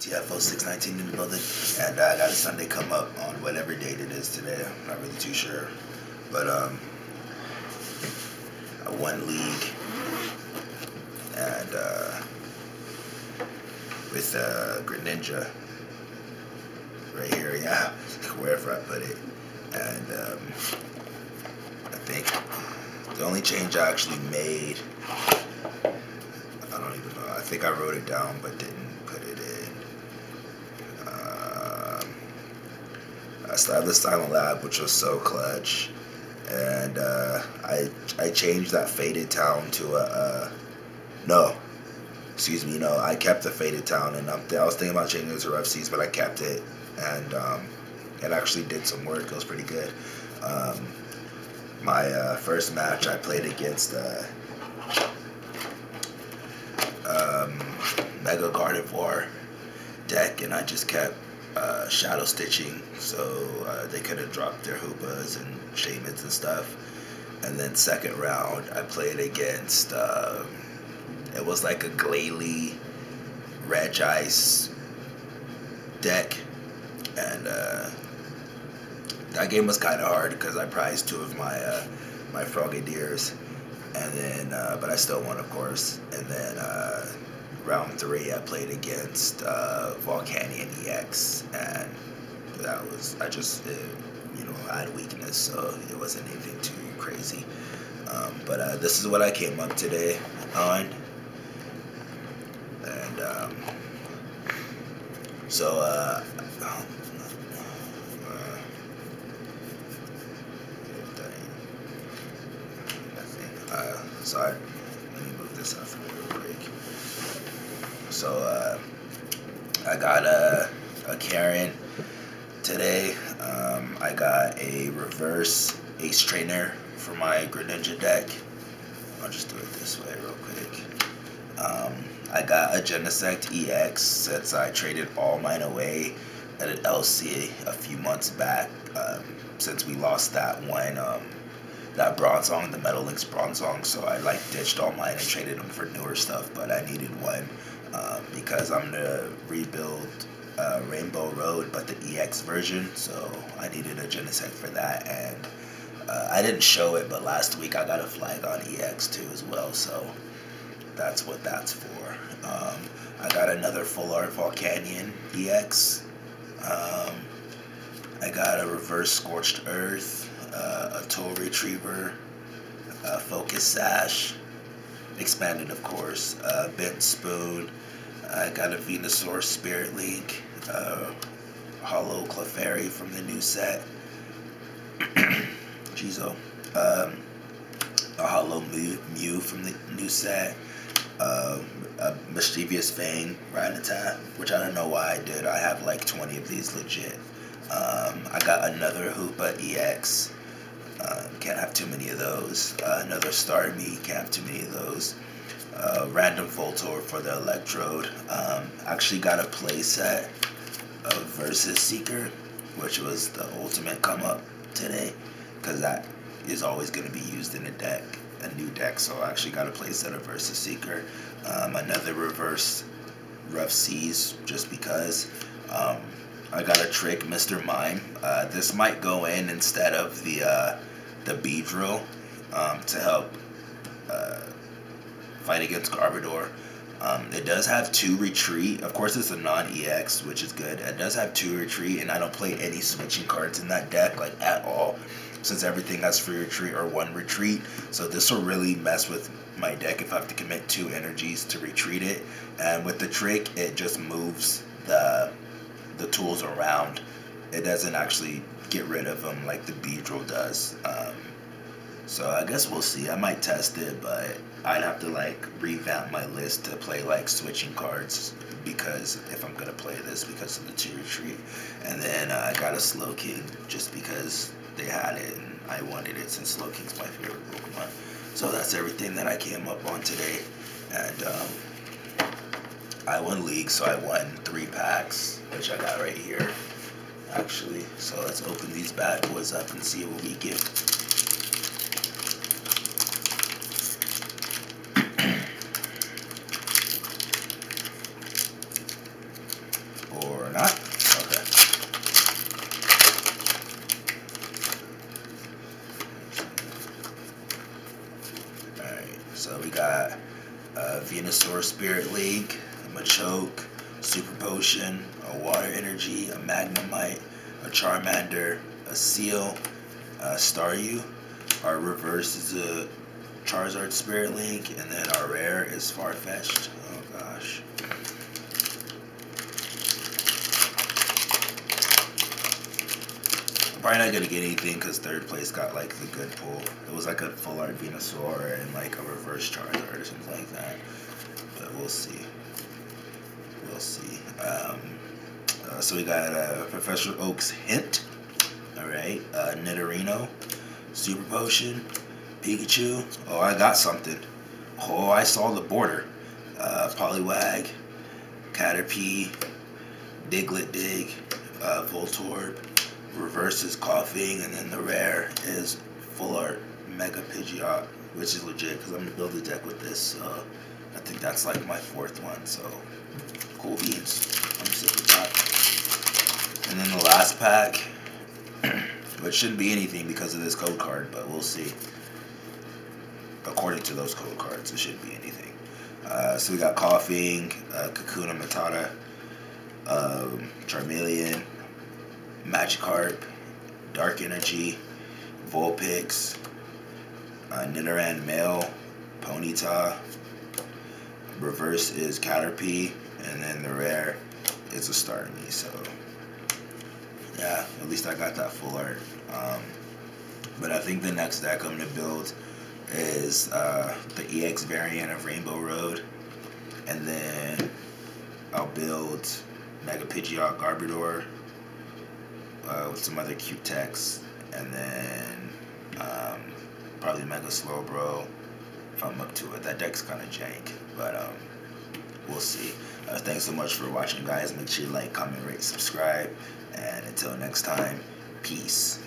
TFO 619 in the building. And I got a Sunday come up on whatever date it is today. I'm not really too sure. But um, I won league. And uh, with uh, Greninja right here, yeah, wherever I put it. And um, I think the only change I actually made, I don't even know, I think I wrote it down but didn't put it in. I have the Silent Lab, which was so clutch. And uh, I I changed that Faded Town to a, uh, no, excuse me, no, I kept the Faded Town, and I was thinking about changing it to Rough Seas, but I kept it, and um, it actually did some work. It was pretty good. Um, my uh, first match I played against uh, um, Mega Gardevoir deck, and I just kept uh, shadow stitching so uh, they could have dropped their Hoopas and Shaymins and stuff. And then second round, I played against um, it was like a Glalie Regice deck, and uh, that game was kind of hard because I prized two of my uh, my Frogadiers, and then uh, but I still won, of course. And then uh, round three, I played against uh, Volcanion EX, and that was I just uh, you know I had weakness, so it wasn't anything too crazy. Um, but uh, this is what I came up today on, and um, so. Uh, Uh, sorry, let me move this up real quick. So, uh, I got a, a Karen today. Um, I got a reverse Ace Trainer for my Greninja deck. I'll just do it this way real quick. Um, I got a Genesect EX since I traded all mine away at an LC a few months back. Um, since we lost that one um, that Bronzong, the Metal Links Bronzong, so I like ditched all mine and traded them for newer stuff, but I needed one um, because I'm gonna rebuild uh, Rainbow Road, but the EX version, so I needed a Genesect for that, and uh, I didn't show it, but last week I got a flag on EX too as well, so that's what that's for. Um, I got another Full Art Volcanion EX. Um, I got a Reverse Scorched Earth uh, a tool retriever, a focus sash, expanded of course, uh, bent spoon. I got a Venusaur Spirit Link, uh, Holo Clefairy from the new set. Jizo. Um, a Holo Mew, Mew from the new set. Um, a Mischievous Fang Rattata, which I don't know why I did. I have like 20 of these legit. Um, I got another Hoopa EX. Uh, can't have too many of those. Uh, another Starmie, can't have too many of those. Uh, random Voltorb for the Electrode. Um, actually got a playset of Versus Seeker, which was the ultimate come up today, because that is always going to be used in a deck, a new deck. So I actually got a playset of Versus Seeker. Um, another reverse Rough Seas, just because. Um, I got a trick, Mr. Mime. Uh, this might go in instead of the uh, the Beedrill um, to help uh, fight against Garbodor. Um, it does have two retreat. Of course, it's a non-EX, which is good. It does have two retreat, and I don't play any switching cards in that deck, like, at all, since everything has free retreat or one retreat. So this will really mess with my deck if I have to commit two energies to retreat it. And with the trick, it just moves the the tools around. It doesn't actually get rid of them like the Beedrill does. Um, so I guess we'll see. I might test it, but I'd have to like revamp my list to play like switching cards because if I'm gonna play this because of the two retreat, and then uh, I got a Slowking just because they had it and I wanted it since Slowking's my favorite Pokemon. So that's everything that I came up on today, and um, I won league, so I won three packs, which I got right here actually. So let's open these bad boys up and see what we get. Uh, Venusaur Spirit Link, a Machoke, Super Potion, a Water Energy, a Magnemite, a Charmander, a Seel, a Staryu. Our reverse is a Charizard Spirit Link, and then our rare is Farfetch'd. Oh gosh. I'm probably not gonna get anything because third place got like the good pull. It was like a full art Venusaur and like a reverse Charizard or something like that. But we'll see. We'll see. Um, uh, so we got uh, Professor Oak's hint. All right, uh, Nidorino, Super Potion, Pikachu. Oh, I got something. Oh, I saw the border. Uh, Poliwag, Caterpie, Diglett Dig, uh, Voltorb. Reverse is Koffing, and then the rare is Full Art Mega Pidgeot, which is legit because I'm gonna build a deck with this. So I think that's like my fourth one. So cool beans. I'm sick with that. And then the last pack, which shouldn't be anything because of this code card, but we'll see. According to those code cards, it shouldn't be anything. Uh, so we got Koffing, uh, Kakuna Matata, um, Charmeleon, Magikarp, Dark Energy, Vulpix, uh, Nidoran Male, Ponyta. Reverse is Caterpie, and then the rare is a Starmie. So, yeah, at least I got that full art. Um, but I think the next deck I'm going to build is uh, the EX variant of Rainbow Road. And then I'll build Mega Pidgeot Garbodor uh, with some other cute text. And then um, probably Mega Slowbro if I'm up to it. That deck's kind of jank, but um, we'll see. Uh, thanks so much for watching, guys. Make sure you like, comment, rate, subscribe. And until next time, peace.